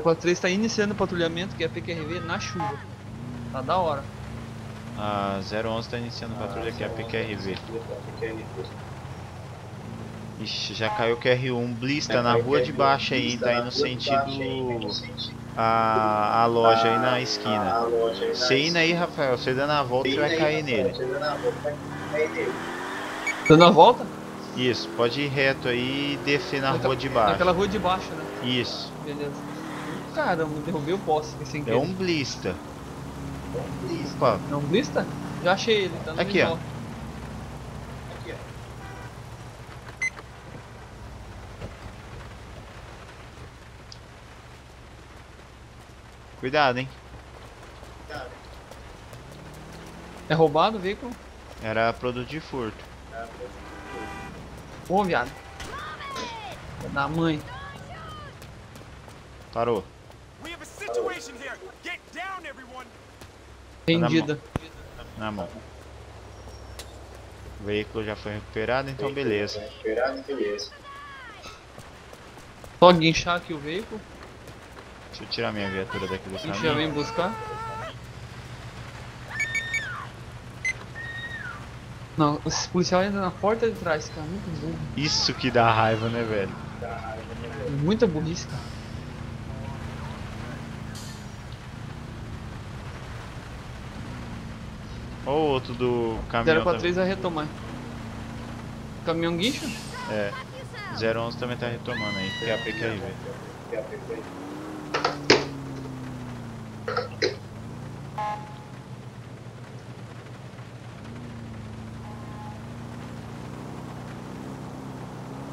043 tá iniciando o patrulhamento, que é PQRV, na chuva. Tá da hora. A 011 tá iniciando patrulha aqui, a PQRV. Ixi, já caiu o QR1. Blista na rua de baixo aí, tá aí no sentido. A, a loja aí na esquina. Você indo aí, Rafael, você dando a volta, você vai cair nele. Dando a volta? Isso, pode ir reto aí e descer na rua de baixo. Naquela rua de baixo, né? Isso. Beleza. Caramba, derrubei o aqui sem É querer. um blista. Opa, É um blista? Já achei ele, tá no Aqui, ó. visual. cuidado, hein. É roubado o veículo? Era produto de furto. Ô, viado. Da mãe. Parou. We have a situation here. Get down, everyone. Rendida. Na mão. O veículo já foi recuperado, então beleza. Só guinchar aqui o veículo. Deixa eu tirar minha viatura daqui do caminho. vem buscar. Não, esse policial entra na porta de trás, cara. Muito burro. Isso que dá raiva, né, velho? Muita burrice, cara. Olha o outro do caminhão. 043 vai retomar. Caminhão guincho? É. 011 também tá retomando aí, que é a PQRV.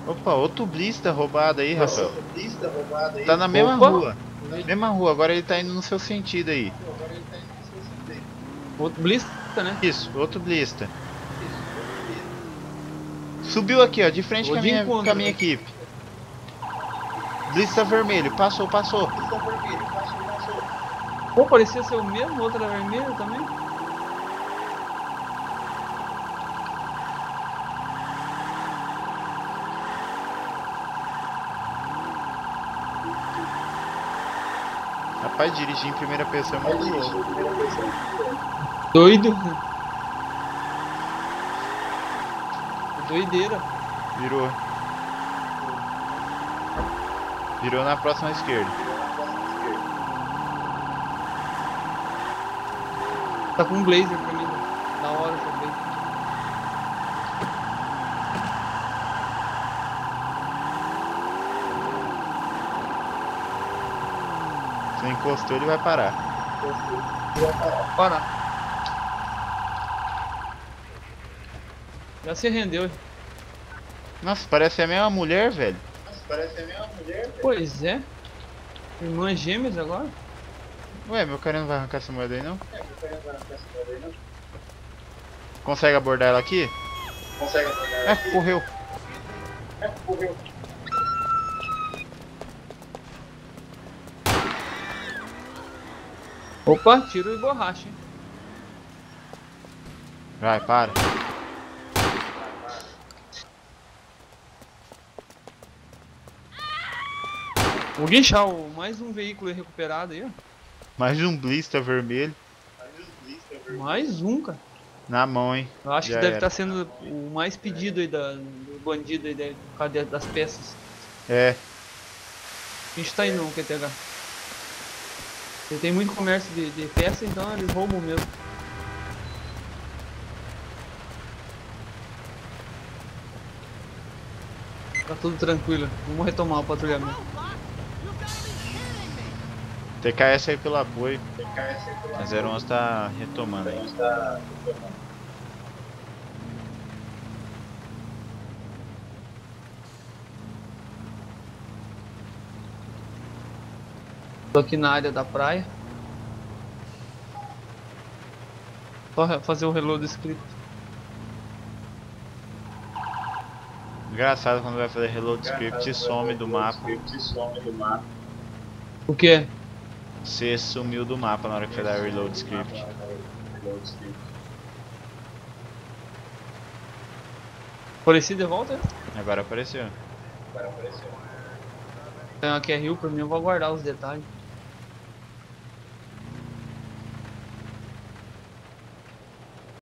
Opa, outro blista roubado aí, Rafael. Tá na mesma Opa. rua. Mesma rua, agora ele tá indo no seu sentido aí. Outro blista, né? Isso, outro blista. Subiu aqui, ó, de frente com a, minha, com a minha equipe. Blista vermelho, passou, passou. Pô, parecia ser o mesmo, outro era vermelho também. Rapaz, dirigir em primeira pessoa é muito louco. Doido. Doideira. Virou. Virou na próxima esquerda. Tá com um blazer pra mim. Da hora também. Se encostou, ele vai parar. Para. Já se rendeu. Nossa, parece a mesma mulher, velho. Pois é. Irmãs gêmeas agora? Ué, meu cara não vai arrancar essa moeda aí não? Consegue abordar ela aqui? Consegue abordar ela É, correu. Opa, tiro e borracha, hein? Vai, para. Vou guinchar o, mais um veículo recuperado aí, ó. Mais um blista vermelho. Mais um, cara. Na mão, hein? Eu acho Já que deve estar sendo o mais pedido aí da, do bandido aí, deve, por causa de- das peças. É. A gente tá indo no QTH. Ele tem muito comércio de, de peça, então eles roubam mesmo. Tá tudo tranquilo. Vamos retomar o patrulhamento. TKS aí pelo apoio. A 011 tá retomando aí. Tô aqui na área da praia. Só fazer o reload do script. Engraçado quando vai fazer reload script e some do mapa. O que? Você sumiu do mapa na hora que foi dar reload script. Apareci de volta? né? Agora apareceu. Tem uma QRU pra mim, eu vou aguardar os detalhes.